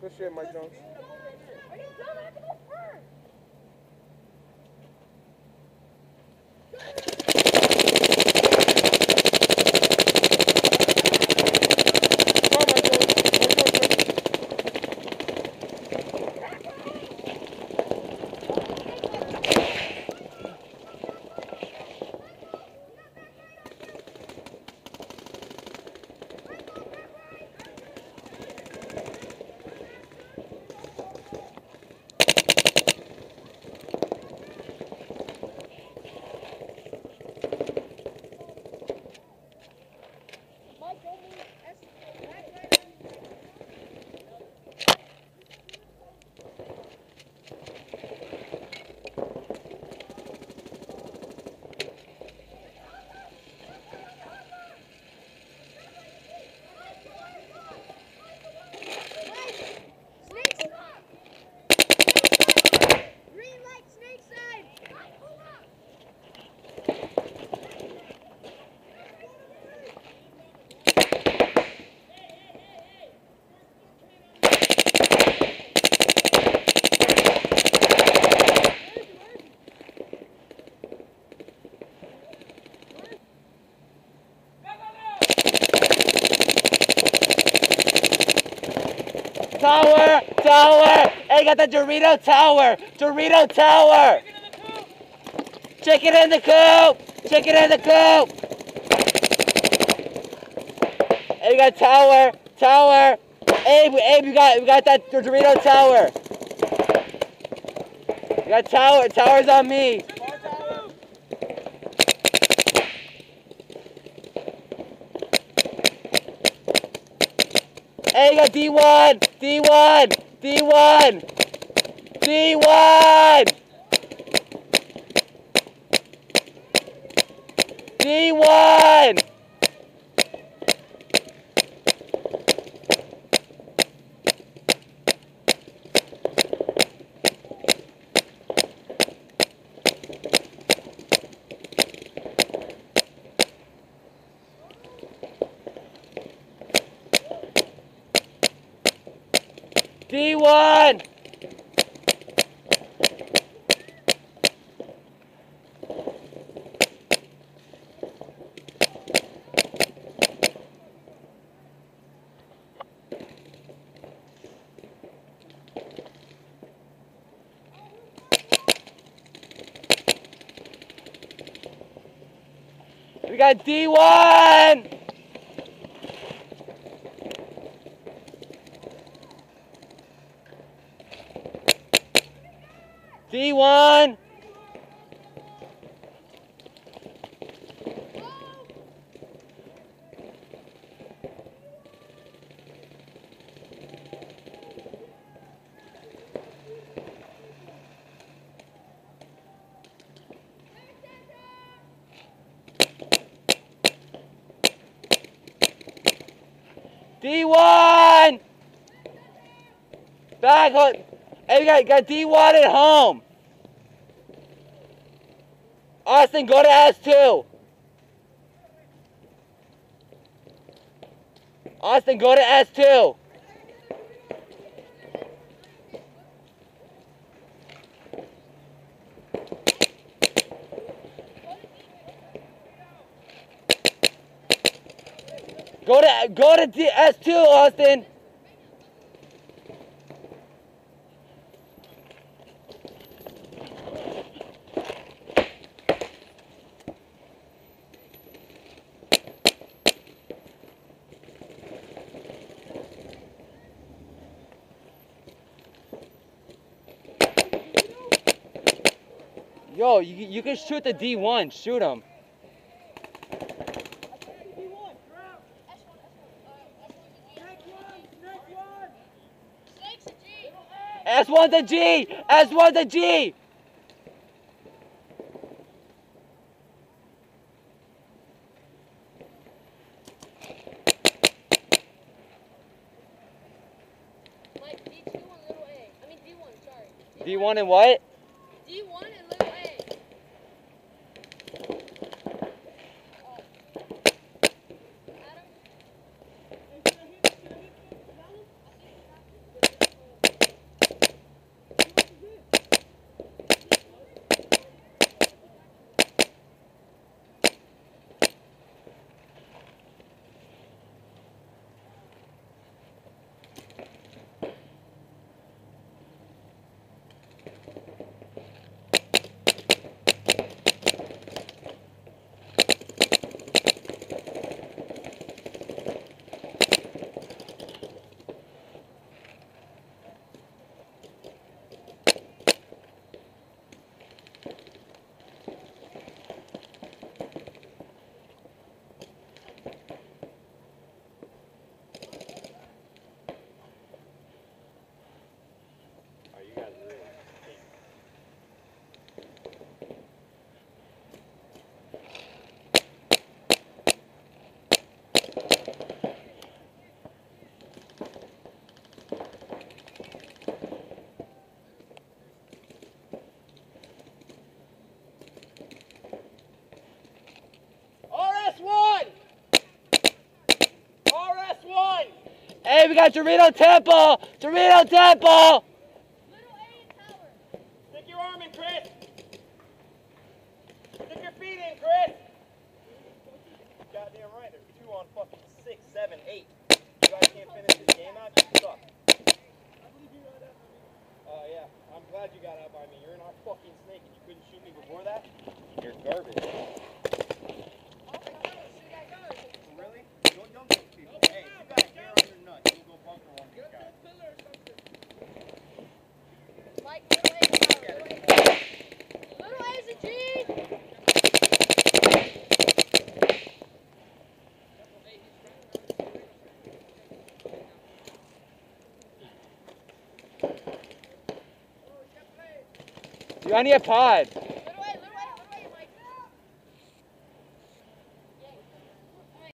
Good shit, Mike Jones. Are you dumb? I have to go first. Come on, Mike Jones. Mike Jones, man. Mike, don't move. That's back right on. Snake Green light, snake side. Tower! Hey, got the Dorito Tower! Dorito Tower! Chicken in the coop! Chicken in the coop! Hey, got Tower! Tower! Abe, Abe, we got, we got that Dorito Tower! We got Tower! Tower's on me! Hey, you got D1! D1! D1! D1! D1! D1! We got D1! D1! D1! Back on. Hey, we got, got D1 at home. Austin, go to S2. Austin, go to S2. Go to go to D, S2, Austin. Yo, you, you can shoot the D1. Shoot him. S1 to G! S1 to G! Mike, D2 and little A. I mean D1, sorry. D1 and what? D1 and little A. Adam? Hey, we got Dorito Temple. Dorito Temple. Little A and tower. Stick your arm in, Chris. Stick your feet in, Chris. Goddamn right. There's two on fucking six, seven, eight. You guys can't finish this game out. You suck. Oh yeah. I'm glad you got out by me. You're in our fucking snake, and you couldn't shoot me before that. You're garbage. Really? Don't don't those people. Hey, if you got a hair on your nut, you go bunker one of these guys. Mike, little A and tower. Little A. Little A is a G. You I need a pod.